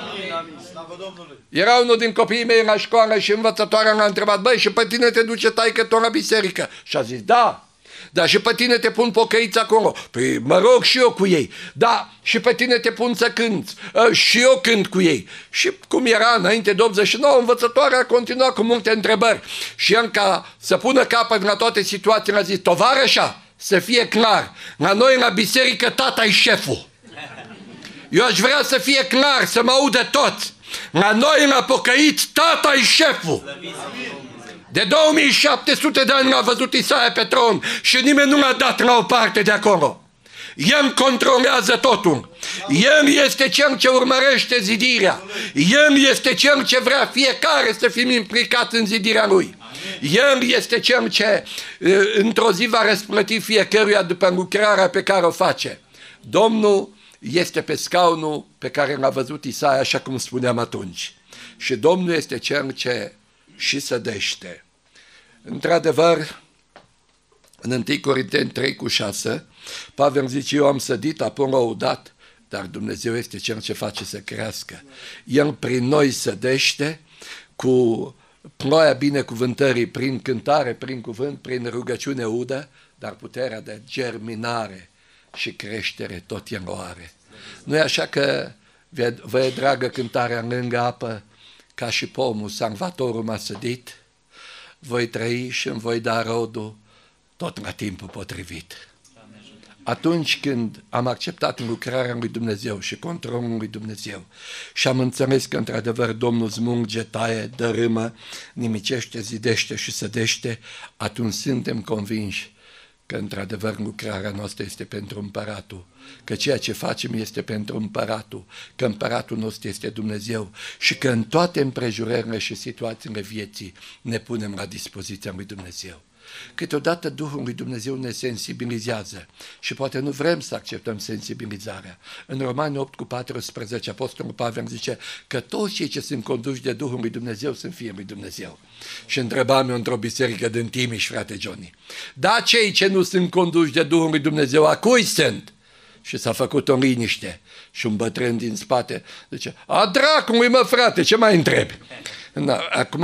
Era unul din copiii mei la școală și învățătoarea l-a întrebat, băi, și pe tine te duce taică tot la biserică? Și a zis, da, dar și pe tine te pun pocăiți acolo. Păi mă rog și eu cu ei. Da, și pe tine te pun să cânți. Și eu cânt cu ei. Și cum era înainte de 89, învățătoarea a continuat cu multe întrebări. Și el ca să pună capăt la toate situațiile a zis, tovarășa, să fie clar, la noi la biserică tata e șeful. Eu aș vrea să fie clar, să mă audă toți. La noi la pocăiți tata e șeful. De 2700 de ani l-a văzut Isaia pe tron și nimeni nu l-a dat la o parte de acolo. El controlează totul. El este cel ce urmărește zidirea. El este cel ce vrea fiecare să fim implicat în zidirea lui. El este cel ce într-o zi va răsplăti fiecăruia după lucrarea pe care o face. Domnul este pe scaunul pe care l-a văzut Isaia, așa cum spuneam atunci. Și Domnul este cel ce și sădește. Într-adevăr, în 1 Corinteni 3 cu 6, Pavel zice, eu am sădit, apoi l dat, dar Dumnezeu este cel ce face să crească. El prin noi sădește cu ploaia binecuvântării, prin cântare, prin cuvânt, prin rugăciune udă, dar puterea de germinare și creștere tot el o are. Nu e așa că vă e dragă cântarea în lângă apă, ca și pomul, salvatorul m-a sădit, voi trăi și îmi voi da rodul tot la timpul potrivit. Atunci când am acceptat lucrarea lui Dumnezeu și controlul lui Dumnezeu și am înțeles că într-adevăr Domnul zmunge, taie, dărâmă, nimicește, zidește și sădește, atunci suntem convinși că într-adevăr lucrarea noastră este pentru împăratul, că ceea ce facem este pentru împăratul, că împăratul nostru este Dumnezeu și că în toate împrejurările și situațiile vieții ne punem la dispoziția lui Dumnezeu. Câteodată Duhul lui Dumnezeu ne sensibilizează și poate nu vrem să acceptăm sensibilizarea. În Romani 8 cu 14, Apostolul Pavel zice că toți cei ce sunt conduși de Duhul lui Dumnezeu sunt fii lui Dumnezeu. Și întrebam eu într-o biserică din Timiș, frate Johnny, da cei ce nu sunt conduși de Duhul lui Dumnezeu, a cui sunt? Și s-a făcut o liniște și un bătrân din spate zice, a dracului mă frate, ce mai întrebi? Na, acum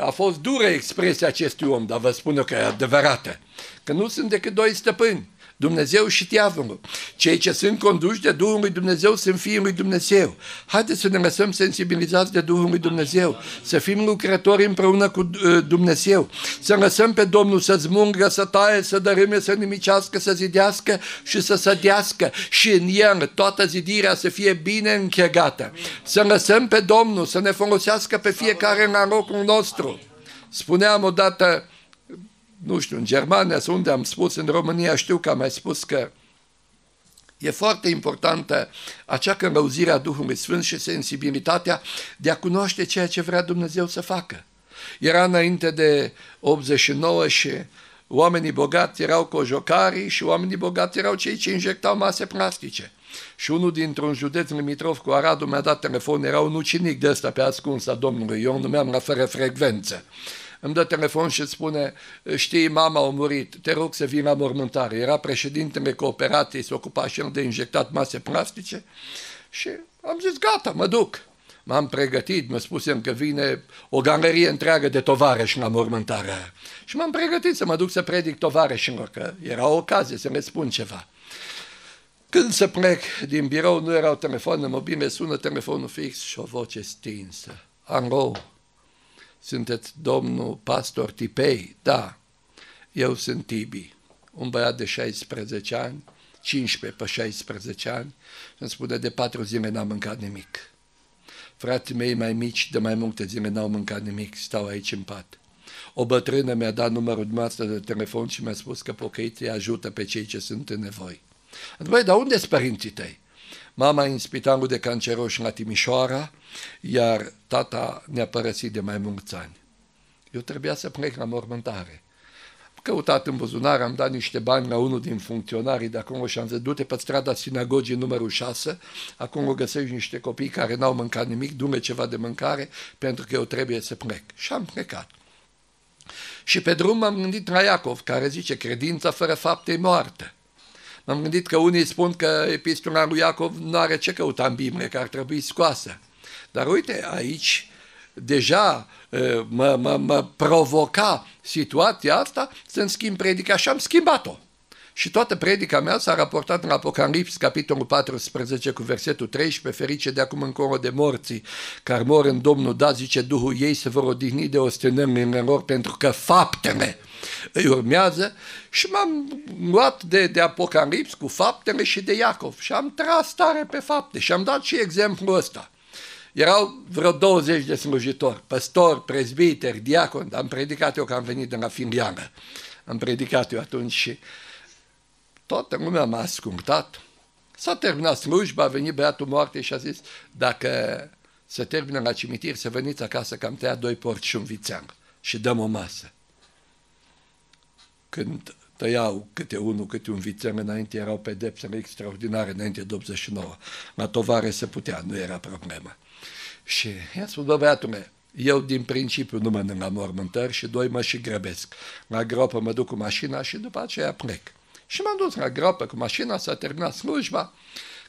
a fost dură expresia acestui om, dar vă spun eu că e adevărată. Că nu sunt decât doi stăpâni. Dumnezeu și diavolul. Cei ce sunt conduși de Duhul lui Dumnezeu sunt fiii lui Dumnezeu. Haideți să ne lăsăm sensibilizați de Duhul lui Dumnezeu, să fim lucrători împreună cu uh, Dumnezeu, să lăsăm pe Domnul să zmungă, să taie, să dărâme, să nimicească, să zidească și să sădească și în el toată zidirea să fie bine închegată. Să lăsăm pe Domnul să ne folosească pe fiecare în locul nostru. Spuneam odată, nu știu, în Germania sau unde am spus, în România știu că am mai spus că E foarte importantă acea călăuzire a Duhului Sfânt și sensibilitatea de a cunoaște ceea ce vrea Dumnezeu să facă. Era înainte de 89 și oamenii bogați erau cojocarii și oamenii bogați erau cei ce injectau mase plastice. Și unul dintr-un județ limitrof cu Aradul mi-a dat telefon, era un ucinic de ăsta pe ascuns a Domnului, eu numeam la fără frecvență îmi dă telefon și spune, știi, mama a murit, te rog să vii la mormântare. Era președintele cooperației, se ocupa și el de injectat mase plastice și am zis, gata, mă duc. M-am pregătit, mă spusem că vine o galerie întreagă de tovarăși la mormântare. Și m-am pregătit să mă duc să predic tovarășilor, că era o ocazie să le spun ceva. Când să plec din birou, nu erau telefoane mobile, sună telefonul fix și o voce stinsă. Anro, sunteți domnul pastor Tipei? Da, eu sunt Tibi, un băiat de 16 ani, 15 pe 16 ani, și îmi spune de patru zile n-am mâncat nimic. Frații mei mai mici de mai multe zile n-au mâncat nimic, stau aici în pat. O bătrână mi-a dat numărul dumneavoastră de telefon și mi-a spus că pocăiții ajută pe cei ce sunt în nevoi. Băi, dar unde sunt părinții tăi? Mama în spitalul de canceroși la Timișoara, iar tata ne-a părăsit de mai mulți ani. Eu trebuia să plec la mormântare. Am căutat în buzunar, am dat niște bani la unul din funcționarii de acolo și am zis, du-te pe strada sinagogii numărul 6, acolo găsești niște copii care n-au mâncat nimic, du ceva de mâncare, pentru că eu trebuie să plec. Și am plecat. Și pe drum m-am gândit la Iacov, care zice, credința fără fapte e moartă. M-am gândit că unii spun că epistola lui Iacov nu are ce căuta în Biblie, că ar trebui scoasă. Dar uite, aici deja mă, mă, mă provoca situația asta să-mi schimb predica și am schimbat-o. Și toată predica mea s-a raportat în Apocalips, capitolul 14, cu versetul 13, ferice de acum încolo de morții, care mor în Domnul, da, zice Duhul ei, se vor odihni de ostenările lor, pentru că faptele îi urmează și m-am luat de, de Apocalips cu faptele și de Iacov și am tras tare pe fapte și am dat și exemplul ăsta. Erau vreo 20 de slujitori, păstori, prezbiteri, diaconi, am predicat eu că am venit de la Finliană. Am predicat eu atunci și toată lumea m-a ascultat. S-a terminat slujba, a venit băiatul moarte și a zis, dacă se termină la cimitir, să veniți acasă că am tăiat doi porci și un vițean și dăm o masă când tăiau câte unul, câte un vițel înainte, erau pedepsele extraordinare înainte de 89. La tovare se putea, nu era problemă. Și i-a spus, bă, băiatule, eu din principiu nu mănânc la mormântări și doi mă și grăbesc. La gropă mă duc cu mașina și după aceea plec. Și m-am dus la gropă cu mașina, s-a terminat slujba.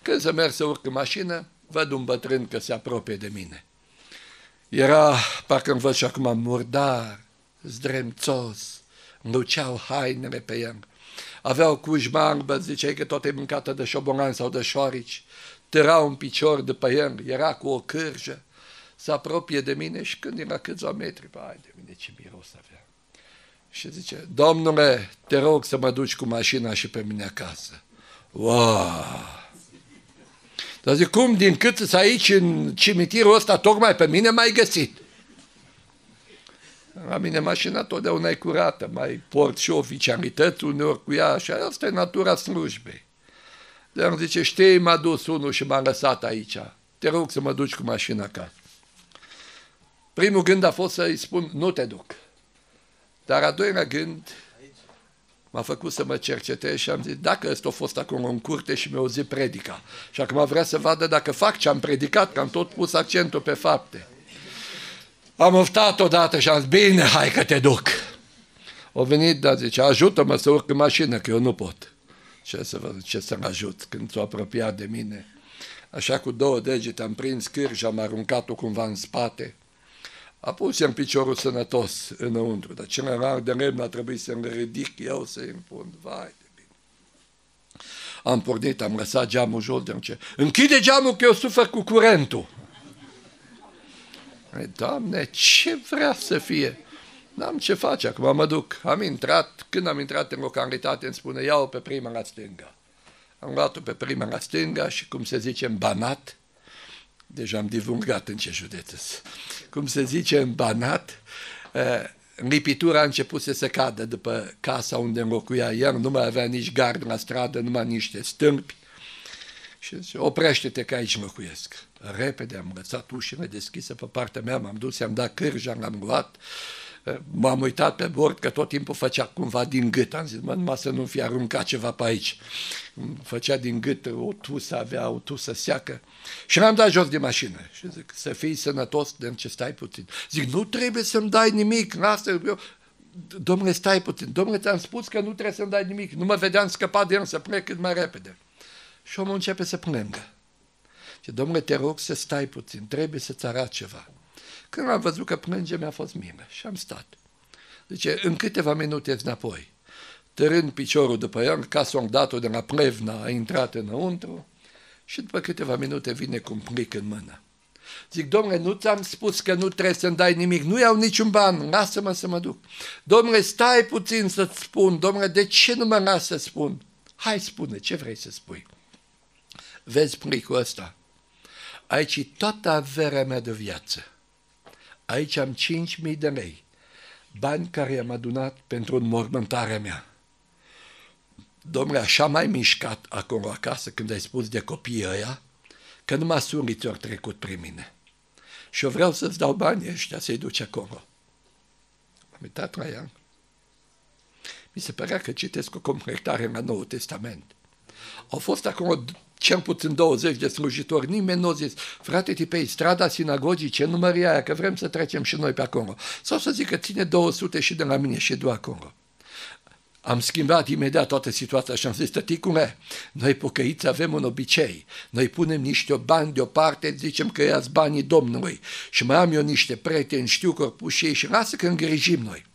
Când să merg să urc în mașină, văd un bătrân că se apropie de mine. Era, parcă îmi văd și acum, murdar, zdremțos, luceau hainele pe el. Aveau cujma albă, ziceai că tot e mâncată de șobolan sau de șoarici. Tăra un picior de pe el, era cu o cârjă. Se apropie de mine și când era câțiva metri, hai de mine ce miros avea. Și zice, domnule, te rog să mă duci cu mașina și pe mine acasă. Wow! Dar zic, cum din cât aici în cimitirul ăsta tocmai pe mine m-ai găsit? La mine mașina totdeauna e curată, mai port și oficialități uneori cu ea și asta e natura slujbei. Dar zice, știi, m-a dus unul și m-a lăsat aici. Te rog să mă duci cu mașina acasă. Primul gând a fost să-i spun, nu te duc. Dar a doilea gând m-a făcut să mă cercetez și am zis, dacă ăsta a fost acolo în curte și mi-a auzit predica. Și acum vrea să vadă dacă fac ce am predicat, că am tot pus accentul pe fapte. Am oftat odată și am zis, bine, hai că te duc. O venit, dar zice, ajută-mă să urc în mașină, că eu nu pot. Ce să vă ce să-l ajut când s-a apropiat de mine? Așa cu două degete am prins cârja, am aruncat-o cumva în spate. A pus în piciorul sănătos înăuntru, dar celălalt de lemn a trebuit să-mi ridic eu să-i impun. Vai de bine. Am pornit, am lăsat geamul jos de ce. Închide geamul că eu sufer cu curentul. Doamne, ce vrea să fie? N-am ce face, acum mă duc. Am intrat, când am intrat în localitate, îmi spune, iau pe prima la stânga. Am luat-o pe prima la stânga și, cum se zice, în Banat, deja am divulgat în ce județ Cum se zice în Banat, lipitura a început să se cadă după casa unde înlocuia el, nu mai avea nici gard la stradă, numai niște stâlpi. Și zice, oprește-te că aici locuiesc. Repede am lăsat ușile deschise pe partea mea, m-am dus, i-am dat cârja, l-am luat, m-am uitat pe bord că tot timpul făcea cumva din gât. Am zis, mă, numai să nu fi aruncat ceva pe aici. Făcea din gât o tusă, avea o tusă seacă. Și l-am dat jos de mașină. Și zic, să fii sănătos, de ce stai puțin. Zic, nu trebuie să-mi dai nimic, lasă, eu... Domnule, stai puțin. Domnule, ți-am spus că nu trebuie să-mi dai nimic. Nu mă vedeam scăpat de el să plec cât mai repede. Și omul începe să plângă. Și domnule, te rog să stai puțin, trebuie să-ți arăt ceva. Când am văzut că plânge, mi-a fost milă și am stat. Zice, în câteva minute înapoi. Tărând piciorul după el, ca soldatul de la Plevna a intrat înăuntru și după câteva minute vine cu un plic în mână. Zic, domnule, nu ți-am spus că nu trebuie să-mi dai nimic, nu iau niciun ban, lasă-mă să mă duc. Domnule, stai puțin să-ți spun, domnule, de ce nu mă las să spun? Hai, spune, ce vrei să spui? Vezi plicul ăsta? Aici toată averea mea de viață. Aici am 5.000 de lei, bani care i-am adunat pentru înmormântarea mea. Domnule, așa mai mișcat acolo acasă când ai spus de copiii ăia, că numai suriți ori trecut prin mine. Și eu vreau să-ți dau banii ăștia să-i duci acolo. M-am uitat la ea. Mi se părea că citesc o completare la Noul Testament. Au fost acolo cel puțin 20 de slujitori, nimeni nu a zis, frate Tipei, strada sinagogii, ce număr aia, că vrem să trecem și noi pe acolo. Sau să zic că ține 200 și de la mine și du acolo. Am schimbat imediat toată situația și am zis, tăticule, noi pocăiți avem un obicei. Noi punem niște bani deoparte, zicem că ia banii Domnului. Și mai am eu niște prieteni, știu că pus și ei și lasă că îngrijim noi.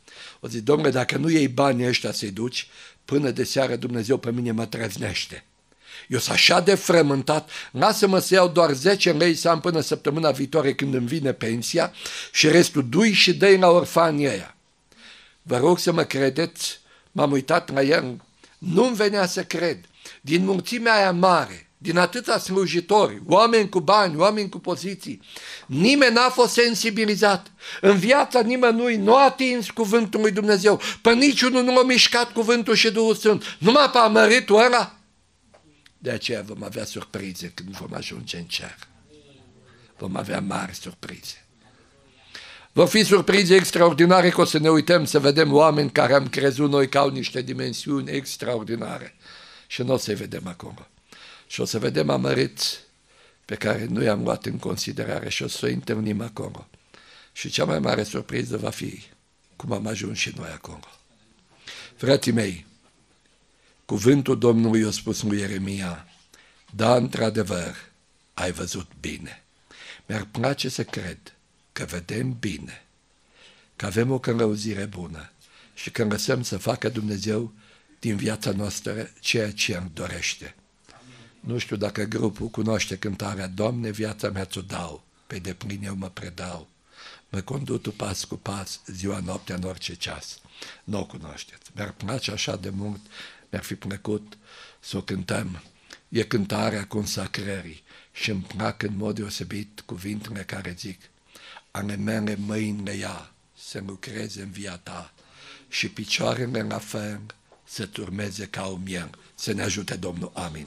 O zic, domnule, dacă nu iei banii ăștia să-i duci, până de seară Dumnezeu pe mine mă trăznește. Eu sunt așa de frământat, lasă-mă să iau doar 10 lei să am până săptămâna viitoare când îmi vine pensia și restul dui și dă la orfanii ăia. Vă rog să mă credeți, m-am uitat la el, nu-mi venea să cred. Din mulțimea aia mare, din atâția slujitori, oameni cu bani, oameni cu poziții, nimeni n-a fost sensibilizat. În viața nimănui nu a atins cuvântul lui Dumnezeu, pe niciunul nu a mișcat cuvântul și Duhul Sfânt, numai pe amăritul ăla de aceea vom avea surprize când vom ajunge în cer. Vom avea mari surprize. Vor fi surprize extraordinare că o să ne uităm să vedem oameni care am crezut noi că au niște dimensiuni extraordinare și nu o să-i vedem acolo. Și o să vedem amăriți pe care nu i-am luat în considerare și o să o întâlnim acolo. Și cea mai mare surpriză va fi cum am ajuns și noi acolo. Frații mei, Cuvântul Domnului i-a spus lui Ieremia, da, într-adevăr, ai văzut bine. Mi-ar place să cred că vedem bine, că avem o călăuzire bună și că lăsăm să facă Dumnezeu din viața noastră ceea ce îmi dorește. Nu știu dacă grupul cunoaște cântarea Doamne, viața mea ți-o dau, pe deplin eu mă predau, mă conduc pas cu pas, ziua, noaptea, în orice ceas. Nu o cunoașteți. Mi-ar place așa de mult mi-ar fi plăcut să o cântăm. E cântarea consacrării și îmi plac în mod deosebit cuvintele care zic ale mele mâinile ea să lucreze în via ta și picioarele la fel să turmeze ca un miel. Să ne ajute Domnul. Amin.